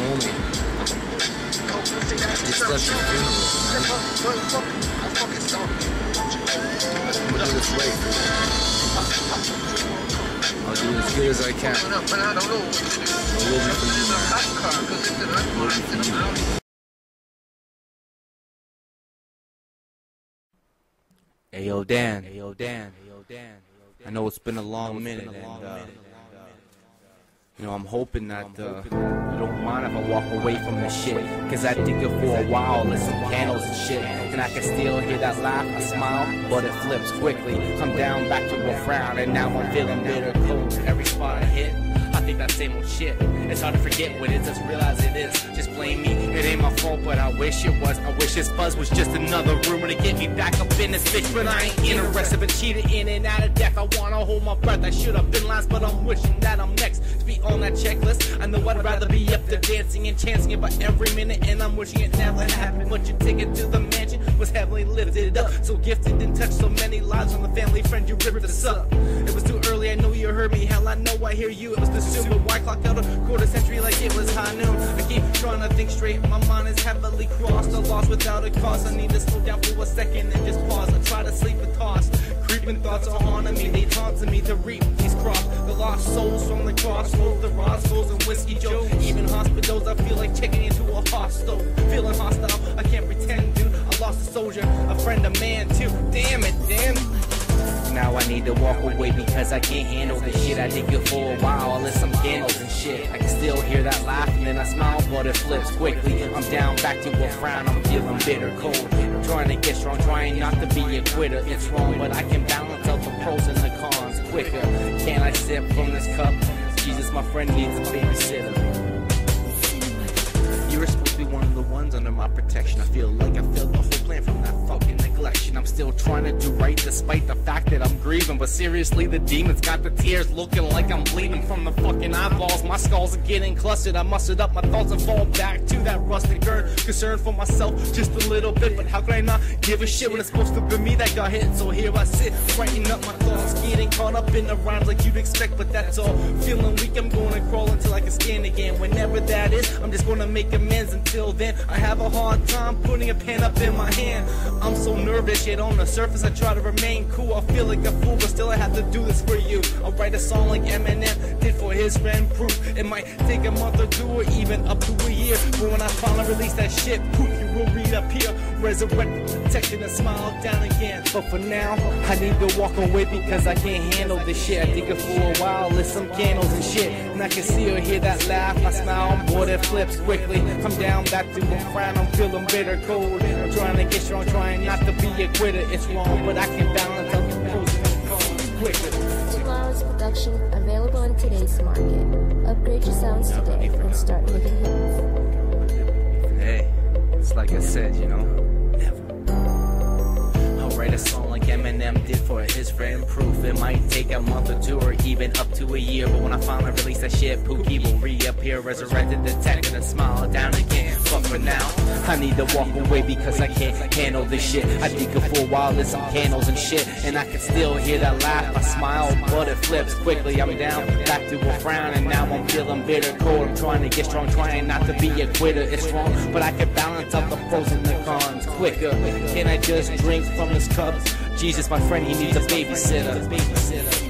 homie. It's such a funeral. I'm. I'll do as good as I can. I will be for you, man. Will be for you. Hey yo, Dan. Hey yo, Dan. Hey yo, Dan. I know it's been a long minute, and uh, you know I'm hoping that uh, you don't mind if I walk away from this shit, cause I think it for a while, lit some candles and shit, and I can still hear that laugh, a smile, but it flips quickly. Come down back to a frown, and now I'm feeling bitter cold. Every spot I hit. I think that same old shit. It's hard to forget what it does realize it is. Just blame me, it ain't my fault, but I wish it was. I wish this buzz was just another rumor to get me back up in this bitch. But I ain't interested, but cheated in and out of death. I wanna hold my breath. I should have been last, but I'm wishing that I'm next to be on that checklist. I know I'd rather be up there dancing and chancing it by every minute, and I'm wishing it never happened. But your ticket to the mansion was heavily lifted up, so gifted and touched so many lives on the family friend you ripped us up. It was too early, I know you heard me. Hell, I know I hear you. It was the but why clock out a quarter century like it was high noon? I keep trying to think straight, my mind is heavily crossed. A loss without a cause. I need to slow down for a second and just pause. I try to sleep and toss. Creeping thoughts are haunting me, they taunting me to reap these crops. The lost souls from the crossroads, the Roscoe's and Whiskey Joe. Even hospitals, I feel like checking into a hostel. Feeling hostile, I can't pretend, soldier, a friend, a man too. Damn it, damn. Now I need to walk away because I can't handle this shit. I think it for a while, I lit some candles and shit. I can still hear that laugh and then I smile, but it flips quickly. I'm down back to a frown, I'm feeling bitter cold. I'm trying to get strong, trying not to be a quitter. It's wrong, but I can balance out the pros and the cons quicker. Can I sip from this cup? Jesus, my friend needs a babysitter. Be one of the ones under my protection. I feel like I failed the whole plan from that fucking still trying to do right despite the fact that I'm grieving. But seriously, the demons got the tears looking like I'm bleeding from the fucking eyeballs. My skulls are getting clustered. I mustered up my thoughts and fall back to that rusted gird. Concerned for myself just a little bit. But how could I not give a shit when it's supposed to be me that got hit? So here I sit, writing up my thoughts. Getting caught up in the rhymes like you'd expect. But that's all. Feeling weak, I'm gonna crawl until I can stand again. Whenever that is, I'm just gonna make amends. Until then, I have a hard time putting a pen up in my hand. I'm so nervous, yet on the surface I try to remain cool. I feel like a fool, but still I have to do this for you. I'll write a song like Eminem did for his friend Proof. It might take a month or two or even up to a year. But when I finally release that shit, poof, you will read up here. Resurrected, protected, and smile down again. But for now, I need to walk away because I can't handle this shit. I think it for a while, lit some candles and shit. And I can see or hear that laugh. My smile on board, flips quickly. I'm down back to a frown, I'm feeling bitter cold. I'm trying to get strong, trying not to be a quitter. It's wrong, but I can balance out the pros and the cons quicker. Flowers production available in today's market. Upgrade your sounds today and start making hits. Hey, it's like I said, you know, never. I'll write a song like Eminem did for his friend Proof. It might take a month or two or even up to a year, but when I finally release that shit, Pookie will reappear, resurrected, detected, and smile down again. I need to walk away because I can't handle this shit. I think it for a while, lit some candles and shit, and I can still hear that laugh. I smile, but it flips quickly. I'm down, back to a frown, and now I'm feeling bitter cold. I'm trying to get strong, trying not to be a quitter. It's wrong, but I can balance out the pros and the cons quicker. Can I just drink from this cup? Jesus, my friend, he needs a babysitter.